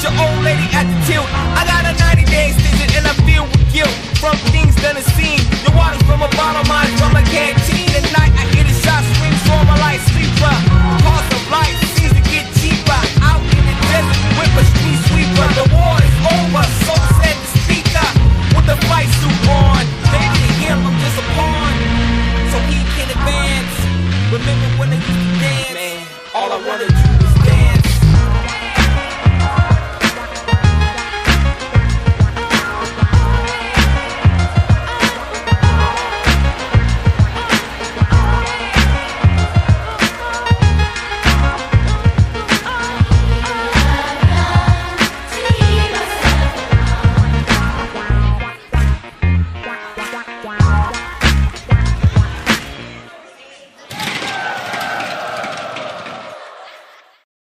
with your old lady at the tilt. I got a 90 day extension and I feel with guilt from things done and seen. The water's from a bottle, mine from a canteen. At night I hear the shot swing, so my light sleeper. Cost of life seems to get cheaper. Out in the desert with a street sweeper. The war is over, so said the speaker. With the fight suit on, baby hear him I'm just a pawn. So he can advance. Remember when they used to dance? Man, all I wanna do